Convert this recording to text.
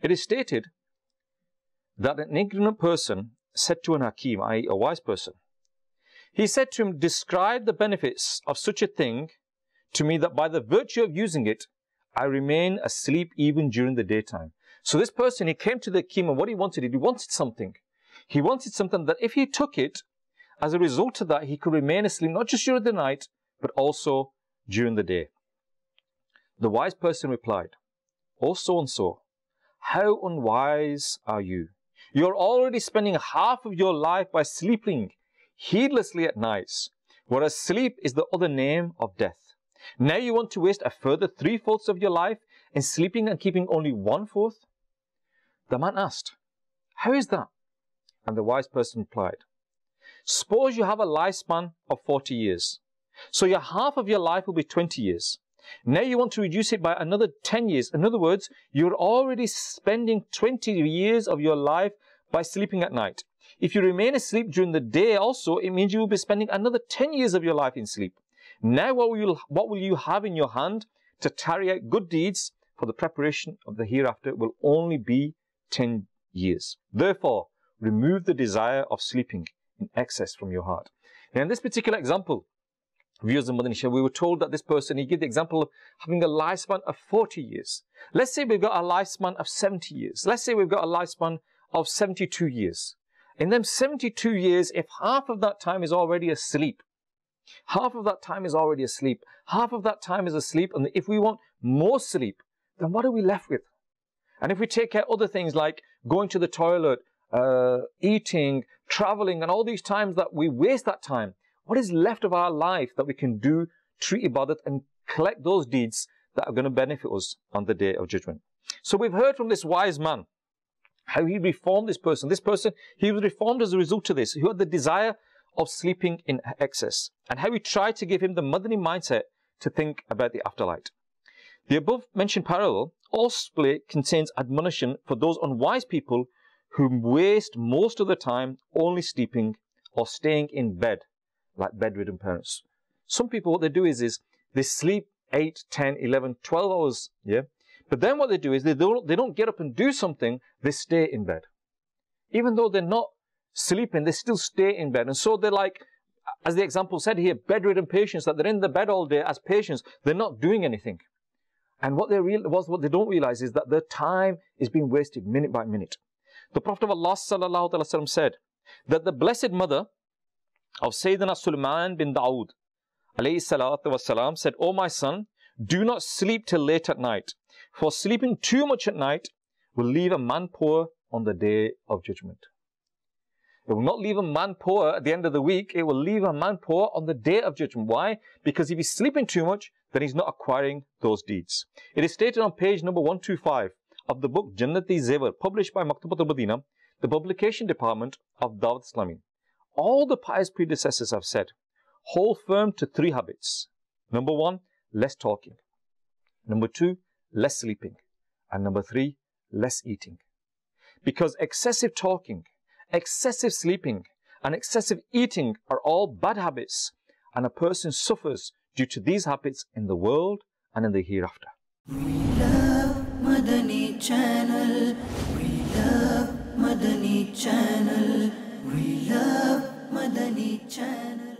It is stated that an ignorant person said to an hakim, i.e., a wise person, he said to him, Describe the benefits of such a thing to me that by the virtue of using it, I remain asleep even during the daytime. So this person, he came to the hakim and what he wanted, he wanted something. He wanted something that if he took it, as a result of that, he could remain asleep not just during the night, but also during the day. The wise person replied, oh, O so and so, how unwise are you? You're already spending half of your life by sleeping heedlessly at nights, whereas sleep is the other name of death. Now you want to waste a further three fourths of your life in sleeping and keeping only one fourth? The man asked, How is that? And the wise person replied, Suppose you have a lifespan of 40 years. So your half of your life will be 20 years. Now you want to reduce it by another 10 years. In other words, you're already spending 20 years of your life by sleeping at night. If you remain asleep during the day also, it means you will be spending another 10 years of your life in sleep. Now what will you, what will you have in your hand to carry out good deeds for the preparation of the hereafter will only be 10 years. Therefore, remove the desire of sleeping in excess from your heart. Now in this particular example, viewers of Madani we were told that this person, he gave the example of having a lifespan of 40 years. Let's say we've got a lifespan of 70 years. Let's say we've got a lifespan of 72 years. In them 72 years, if half of that time is already asleep, half of that time is already asleep, half of that time is asleep, and if we want more sleep, then what are we left with? And if we take care other things like going to the toilet, uh, eating, traveling, and all these times that we waste that time, what is left of our life that we can do, treat ibadat, and collect those deeds that are going to benefit us on the day of judgment? So we've heard from this wise man how he reformed this person. This person, he was reformed as a result of this. He had the desire of sleeping in excess, and how he tried to give him the Madani mindset to think about the afterlife. The above mentioned parallel also contains admonition for those unwise people who waste most of the time only sleeping or staying in bed, like bedridden parents. Some people, what they do is, is they sleep 8, 10, 11, 12 hours, yeah? But then what they do is they don't, they don't get up and do something, they stay in bed. Even though they're not sleeping, they still stay in bed. And so they're like, as the example said here, bedridden patients, that they're in the bed all day as patients, they're not doing anything. And what they real, was what they don't realize is that their time is being wasted minute by minute. The Prophet of Allah said that the blessed mother of Sayyidina Sulaiman bin Dawood alayhi salatu wasalam said, O my son, do not sleep till late at night, for sleeping too much at night will leave a man poor on the day of judgment. It will not leave a man poor at the end of the week. It will leave a man poor on the day of judgment. Why? Because if he's sleeping too much, then he's not acquiring those deeds. It is stated on page number 125 of the book Jannati Zevar, published by Maktabat al-Madina, the publication department of Dawat Islami. All the pious predecessors have said, hold firm to three habits. Number one, less talking. Number two, less sleeping. And number three, less eating. Because excessive talking, excessive sleeping, and excessive eating are all bad habits, and a person suffers due to these habits in the world and in the hereafter. We love Madani Channel. We love Madani Channel.